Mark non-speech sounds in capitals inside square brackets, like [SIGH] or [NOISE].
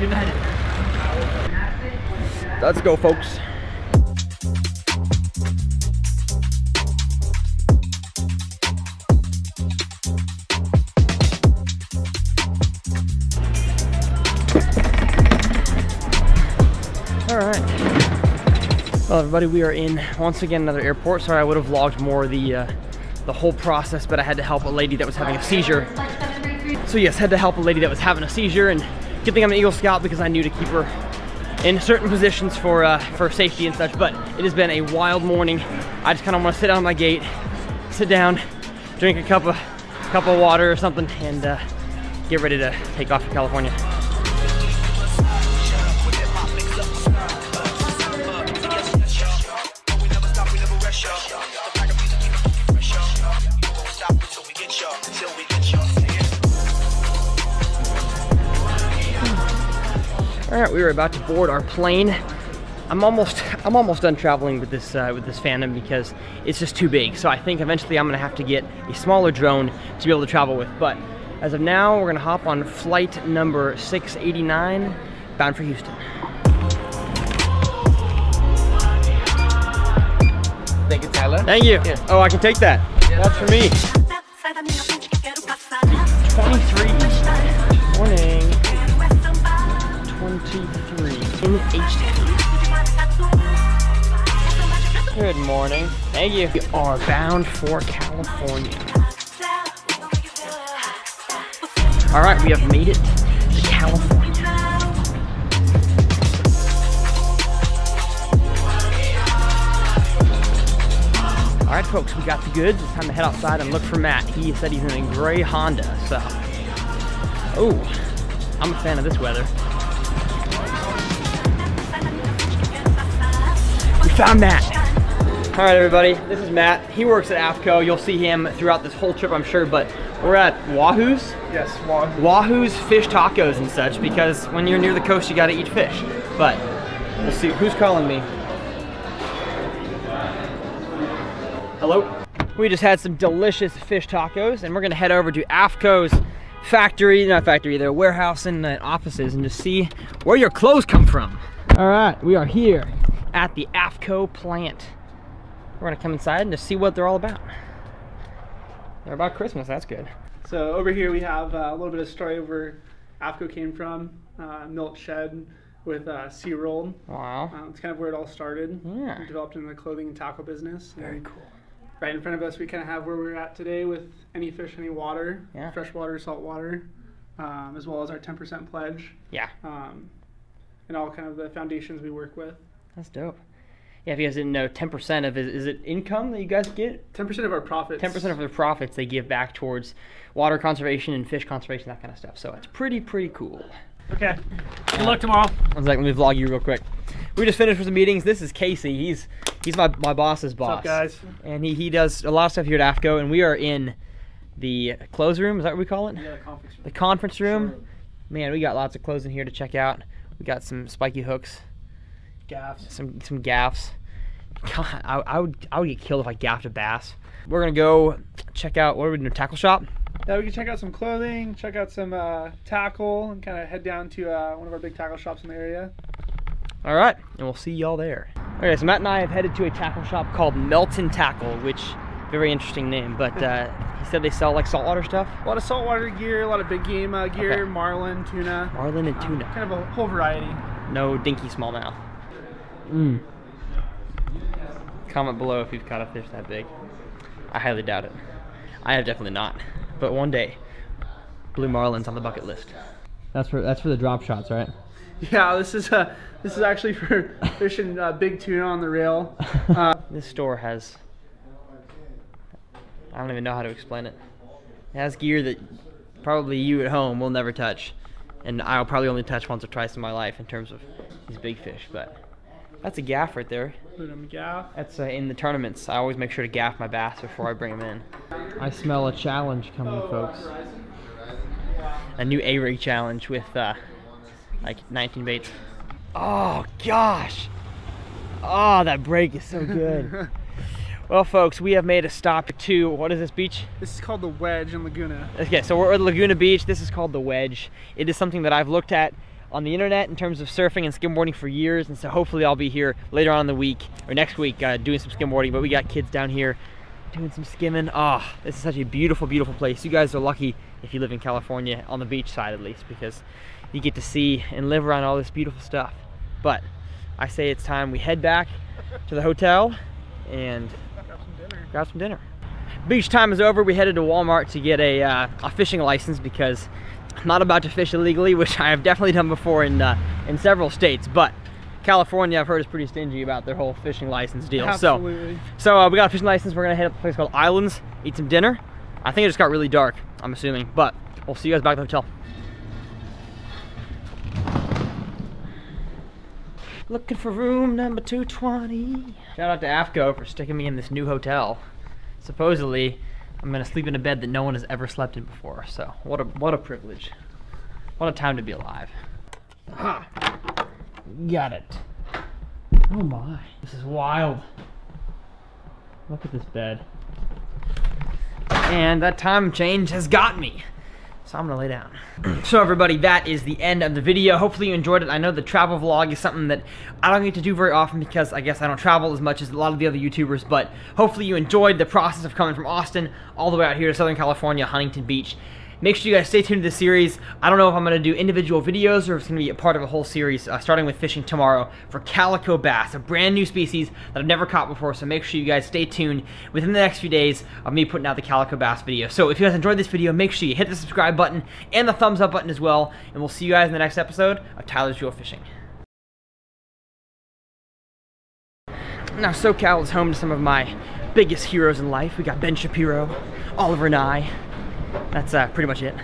United. Let's go, folks. All right. Well, everybody, we are in once again another airport. Sorry, I would have logged more the uh, the whole process, but I had to help a lady that was having a seizure. So yes, had to help a lady that was having a seizure, and good thing I'm an Eagle Scout because I knew to keep her in certain positions for uh, for safety and such. But it has been a wild morning. I just kind of want to sit down on my gate, sit down, drink a cup of cup of water or something, and uh, get ready to take off for California. All right, we are about to board our plane. I'm almost I'm almost done traveling with this uh, with this Phantom because it's just too big. So I think eventually I'm gonna have to get a smaller drone to be able to travel with. But as of now, we're gonna hop on flight number 689, bound for Houston. Thank you, Tyler. Thank you. Oh, I can take that. That's for me. 23. Morning. Good morning. Thank you. We are bound for California. All right, we have made it to California. All right, folks, we got the goods. It's time to head outside and look for Matt. He said he's in a gray Honda, so. Oh, I'm a fan of this weather. We found Matt. All right, everybody, this is Matt. He works at AFTCO. You'll see him throughout this whole trip, I'm sure, but we're at Wahoo's. Yes, Wahoo. Wahoo's fish tacos and such because when you're near the coast, you gotta eat fish. But we'll see. Who's calling me? Hello? We just had some delicious fish tacos and we're gonna head over to AFTCO's factory, not factory, their warehouse and uh, offices and just see where your clothes come from. All right, we are here at the AFTCO plant. We're gonna come inside and just see what they're all about. They're about Christmas, that's good. So over here we have uh, a little bit of story where AFTCO came from. Uh, Milt Shedd with uh, SeaWorld. Wow. Uh, it's kind of where it all started. Yeah. We developed in the clothing and tackle business. Very cool. Right in front of us, we kind of have where we're at today with any fish, any water, Yeah. fresh water, salt water, um, as well as our 10% pledge, Yeah, um, and all kind of the foundations we work with. that's dope. Yeah, if you guys didn't know, 10% of is it income that you guys get? 10% of our profits. 10% of their profits they give back towards water conservation and fish conservation, that kind of stuff. So it's pretty, pretty cool. Okay. Good luck tomorrow. One second, let me vlog you real quick. We just finished with some meetings. This is Casey. He's he's my, my boss's boss. What's up, guys? And he, he does a lot of stuff here at AFTCO, and we are in the clothes room. Is that what we call it? Yeah, the conference. room. The conference room. Man, we got lots of clothes in here to check out. We got some spiky hooks, Gaffs. some some gaffs. God, I, I would I would get killed if I gaffed a bass. We're gonna go check out what are we doing? Tackle shop. Yeah, we can check out some clothing, check out some uh, tackle, and kind of head down to uh, one of our big tackle shops in the area. All right, and we'll see y'all there. Okay, so Matt and I have headed to a tackle shop called Melton Tackle, which very interesting name. But uh, he said they sell like saltwater stuff, A lot of saltwater gear, a lot of big game uh, gear, Okay. marlin, tuna, marlin and um, tuna. kind of a whole variety. No dinky smallmouth. Mm. Comment below if you've caught a fish that big. I highly doubt it. I have definitely not. But one day, blue marlins on the bucket list. That's for that's for the drop shots, right? Yeah, this is uh, this is actually for [LAUGHS] fishing uh, big tuna on the rail. [LAUGHS] Uh, This store has. I don't even know how to explain it. It has gear that probably you at home will never touch, and I'll probably only touch once or twice in my life in terms of these big fish. But that's a gaff right there. put 'em gaff. That's uh, in the tournaments. I always make sure to gaff my bass before I bring them in. I smell a challenge coming, folks. A new A-rig challenge with uh, like 19 baits. Oh gosh! Oh, that break is so good. [LAUGHS] well, folks, we have made a stop to what is this beach? This is called the wedge in Laguna. Okay, so we're at Laguna Beach. This is called the Wedge. It is something that I've looked at on the internet in terms of surfing and skimboarding for years, and so hopefully I'll be here later on in the week or next week uh, doing some skimboarding. But we got kids down here doing some skimming. Ah, oh, this is such a beautiful, beautiful place. You guys are lucky if you live in California, on the beach side at least, because you get to see and live around all this beautiful stuff. But I say it's time we head back to the hotel and grab some dinner. Beach time is over. We headed to Walmart to get a, uh, a fishing license because I'm not about to fish illegally, [LAUGHS] which I have definitely done before in uh, in several states, but California, I've heard, is pretty stingy about their whole fishing license deal. Absolutely. So, so uh, we got a fishing license. We're gonna head up to a place called Islands, eat some dinner. I think it just got really dark. I'm assuming, but we'll see you guys back at the hotel. Looking for room number 220. Shout out to AFTCO for sticking me in this new hotel. Supposedly, I'm gonna sleep in a bed that no one has ever slept in before. So what a what a privilege. What a time to be alive. Got it. Oh my, this is wild. Look at this bed. And that time change has got me. So I'm gonna lay down. [CLEARS THROAT] so everybody, that is the end of the video. Hopefully you enjoyed it. I know the travel vlog is something that I don't get to do very often because I guess I don't travel as much as a lot of the other YouTubers, but hopefully you enjoyed the process of coming from Austin all the way out here to Southern California, Huntington Beach. Make sure you guys stay tuned to the series. I don't know if I'm going to do individual videos or if it's going to be a part of a whole series, uh, starting with fishing tomorrow for calico bass, a brand new species that I've never caught before. So make sure you guys stay tuned within the next few days of me putting out the calico bass video. So if you guys enjoyed this video, make sure you hit the subscribe button and the thumbs up button as well. And we'll see you guys in the next episode of Tyler's Reel Fishing. Now, SoCal is home to some of my biggest heroes in life. We got Ben Shapiro, Oliver Nye, that's uh, pretty much it.